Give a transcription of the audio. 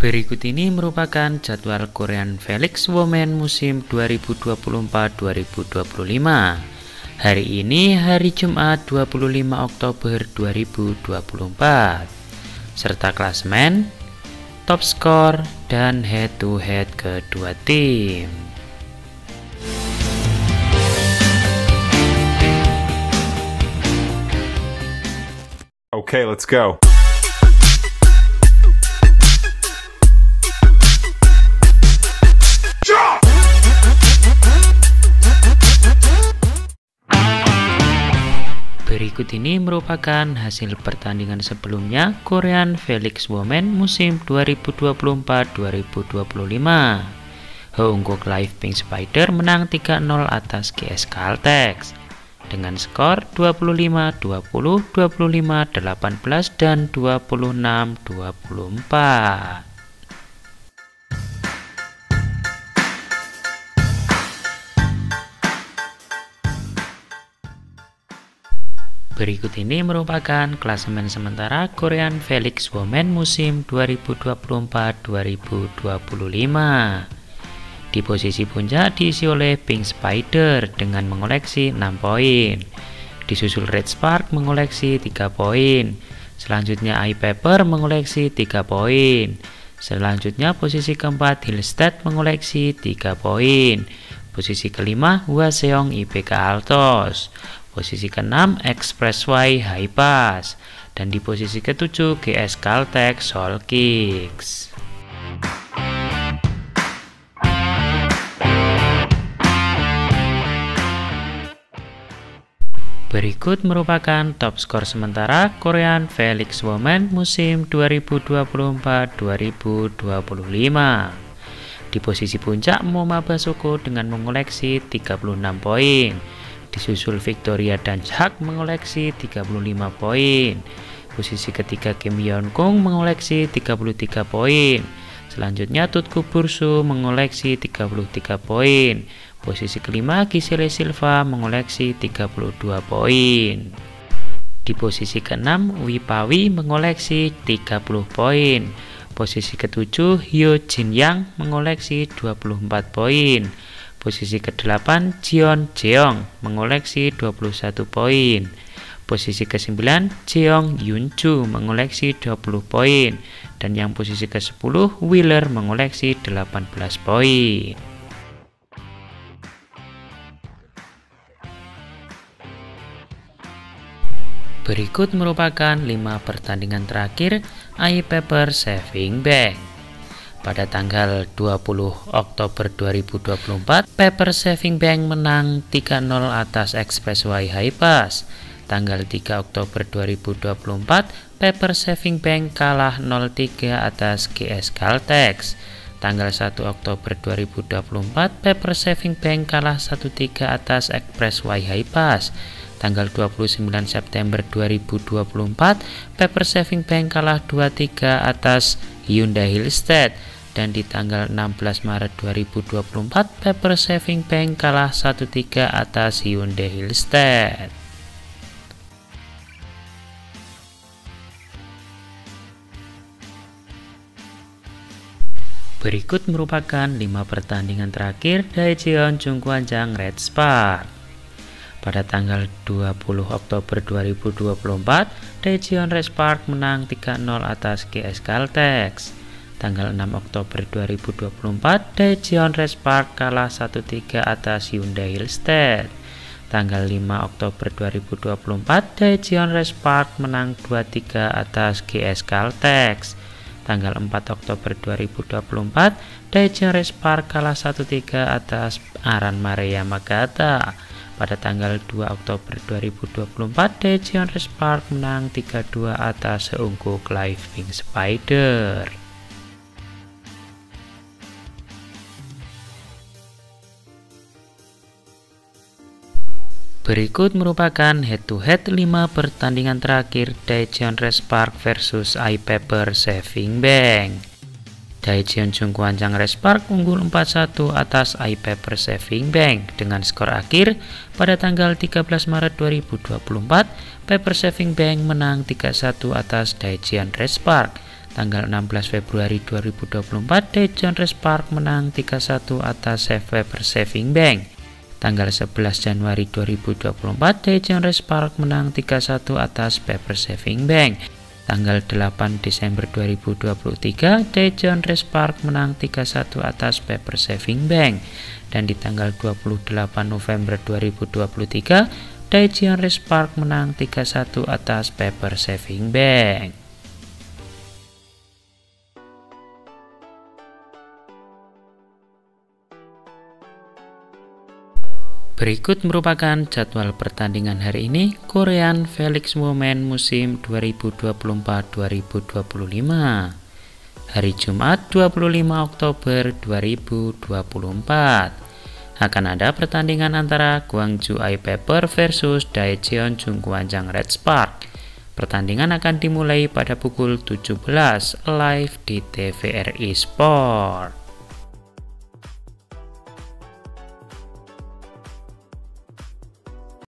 Berikut ini merupakan jadwal Korean Felix Women musim 2024-2025. Hari ini hari Jumat 25 Oktober 2024 serta klasmen, top skor, dan head to head kedua tim. Okay, let's go. Berikut ini merupakan hasil pertandingan sebelumnya Korean Felix Women musim 2024-2025. Hongkong Live Pink Spider menang 3-0 atas GS Caltex dengan skor 25-20, 25-18, dan 26-24. Berikut ini merupakan klasemen sementara Korean Felix Women musim 2024-2025. Di posisi puncak diisi oleh Pink Spider dengan mengoleksi 6 poin. Disusul Red Spark mengoleksi 3 poin. Selanjutnya iPepper mengoleksi 3 poin. Selanjutnya posisi keempat Hillstead mengoleksi 3 poin. Posisi kelima Hwaseong IPK Altos. Posisi ke-6 Expressway High Pass dan di posisi ke-7 GS Caltex Soul Kicks. Berikut merupakan top skor sementara Korean Felix Women musim 2024-2025. Di posisi puncak Moma Basoko dengan mengoleksi 36 poin Disusul Victoria dan Jack mengoleksi 35 poin. Posisi ketiga Kim Yeon Kung mengoleksi 33 poin. Selanjutnya Tutku Bursu mengoleksi 33 poin. Posisi kelima Gisele Silva mengoleksi 32 poin. Di posisi keenam Wipawi mengoleksi 30 poin. Posisi ketujuh Hyo Jin Yang mengoleksi 24 poin. Posisi ke-8 Jion Jeong mengoleksi 21 poin. Posisi ke-9 Jeong Yunju mengoleksi 20 poin dan yang posisi ke-10 Wheeler mengoleksi 18 poin. Berikut merupakan 5 pertandingan terakhir iPaper Saving Bank. Pada tanggal 20 Oktober 2024, Paper Saving Bank menang 3-0 atas Expressway Pass. Tanggal 3 Oktober 2024, Paper Saving Bank kalah 0-3 atas GS Caltex. Tanggal 1 Oktober 2024, Paper Saving Bank kalah 1-3 atas Expressway Pass tanggal 29 September 2024, Paper Saving Bank kalah 2-3 atas Hyundai Hillstead dan di tanggal 16 Maret 2024 Paper Saving Bank kalah 1-3 atas Hyundai Hillstead. Berikut merupakan 5 pertandingan terakhir Daejeon Jungkwanjang Red Spark. Pada tanggal 20 Oktober 2024, Daejeon Red Spark menang 3-0 atas GS Caltex. Tanggal 6 Oktober 2024, Daejeon Red Spark kalah 1-3 atas Hyundai Hillstead. Tanggal 5 Oktober 2024, Daejeon Red Spark menang 2-3 atas GS Caltex tanggal 4 Oktober 2024, Daejeon Red Spark kalah 1-3 atas Aran Maria Magata. Pada tanggal 2 Oktober 2024, Daejeon Park menang 3-2 atas Seungkook Live Pink Spider. Berikut merupakan head-to-head -head 5 pertandingan terakhir Daejeon Park versus iPaper Saving Bank. Daejeon Jungkwanjang Respark unggul 4-1 atas iPaper Saving Bank dengan skor akhir pada tanggal 13 Maret 2024 Paper Saving Bank menang 3-1 atas Daejeon Respark Tanggal 16 Februari 2024, Daejeon Race Park menang 3-1 atas Weber Saving Bank. Tanggal 11 Januari 2024, Daejeon Race Park menang 3-1 atas Paper Saving Bank. Tanggal 8 Desember 2023, Daejeon Race Park menang 3-1 atas Paper Saving Bank. Dan di tanggal 28 November 2023, Daejeon Race Park menang 3-1 atas Paper Saving Bank. Berikut merupakan jadwal pertandingan hari ini Korean Felix Women musim 2024-2025 Hari Jumat 25 Oktober 2024 akan ada pertandingan antara Guangzhou Eye Pepper versus Daejeon Jungkwanjang Red Spark. Pertandingan akan dimulai pada pukul 17 live di TVRI Sport.